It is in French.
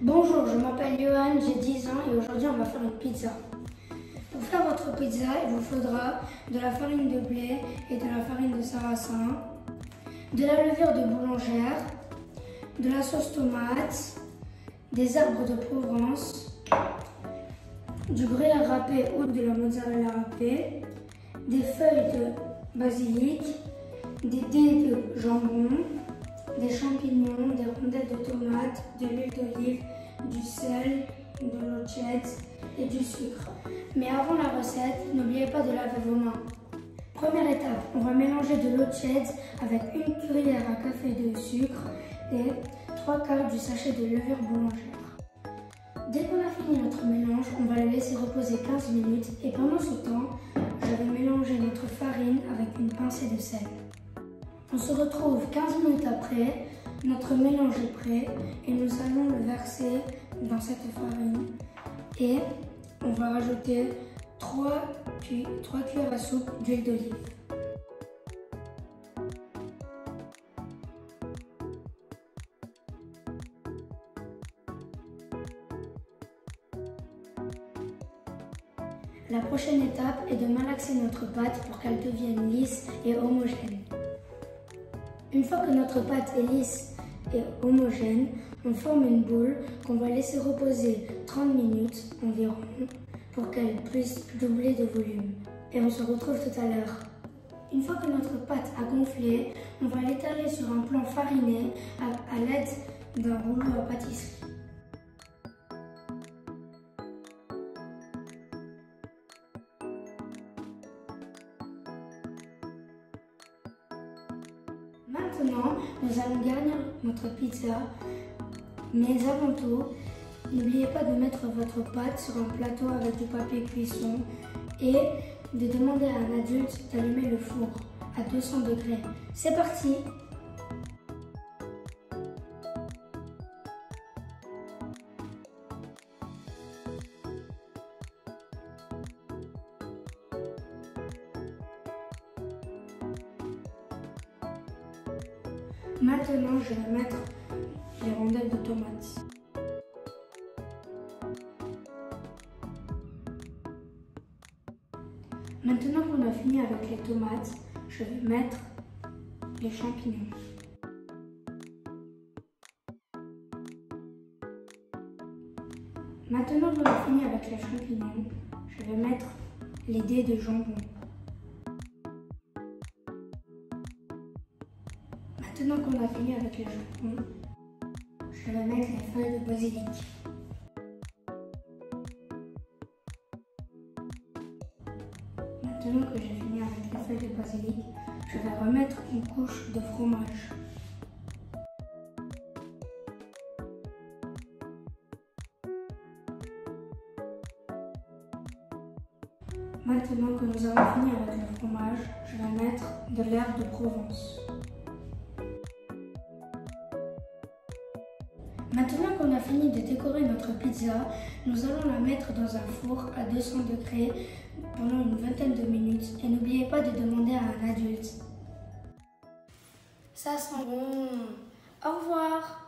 Bonjour, je m'appelle Johan, j'ai 10 ans et aujourd'hui on va faire une pizza. Pour faire votre pizza, il vous faudra de la farine de blé et de la farine de sarrasin, de la levure de boulangère, de la sauce tomate, des arbres de Provence, du gruyère râpé ou de la mozzarella râpée, des feuilles de basilic, des dés de jambon, des champignons, des rondelles de tomates, de l'huile d'olive, du sel, de l'eau et du sucre. Mais avant la recette, n'oubliez pas de laver vos mains. Première étape, on va mélanger de l'eau tiède avec une cuillère à café de sucre et trois quarts du sachet de levure boulangère. Dès qu'on a fini notre mélange, on va le laisser reposer 15 minutes et pendant ce temps, je vais mélanger notre farine avec une pincée de sel. On se retrouve 15 minutes après, notre mélange est prêt et nous allons le verser dans cette farine et on va rajouter 3, 3 cuillères à soupe d'huile d'olive. La prochaine étape est de malaxer notre pâte pour qu'elle devienne lisse et homogène. Une fois que notre pâte est lisse et homogène, on forme une boule qu'on va laisser reposer 30 minutes environ pour qu'elle puisse doubler de volume. Et on se retrouve tout à l'heure. Une fois que notre pâte a gonflé, on va l'étaler sur un plan fariné à, l'aide d'un rouleau à pâtisserie. Maintenant, nous allons garnir notre pizza, mais avant tout, n'oubliez pas de mettre votre pâte sur un plateau avec du papier cuisson et de demander à un adulte d'allumer le four à 200 degrés. C'est parti Maintenant, je vais mettre les rondelles de tomates. Maintenant qu'on a fini avec les tomates, je vais mettre les champignons. Maintenant qu'on a fini avec les champignons, je vais mettre les dés de jambon. Maintenant qu'on a fini avec les jambons, je vais mettre les feuilles de basilic. Maintenant que j'ai fini avec les feuilles de basilic, je vais remettre une couche de fromage. Maintenant que nous avons fini avec le fromage, je vais mettre de l'herbe de Provence. Maintenant qu'on a fini de décorer notre pizza, nous allons la mettre dans un four à 200 degrés pendant une vingtaine de minutes et n'oubliez pas de demander à un adulte. Ça sent bon. Au revoir.